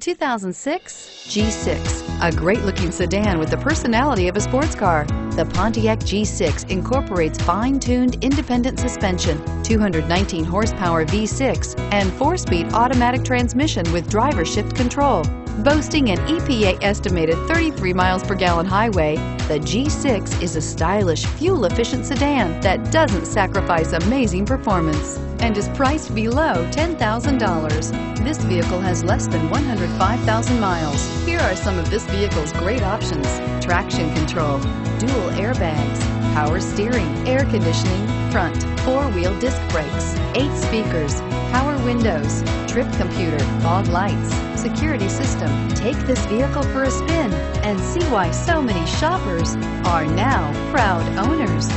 2006 G6, a great-looking sedan with the personality of a sports car. The Pontiac G6 incorporates fine-tuned independent suspension, 219 horsepower V6, and four-speed automatic transmission with driver shift control. Boasting an EPA estimated 33 miles per gallon highway, the G6 is a stylish, fuel-efficient sedan that doesn't sacrifice amazing performance and is priced below $10,000. This vehicle has less than 105,000 miles. Here are some of this vehicle's great options. Traction control, dual airbags, power steering, air conditioning, front, four-wheel disc brakes, eight speakers, power windows, trip computer, fog lights, security system. Take this vehicle for a spin and see why so many shoppers are now proud owners.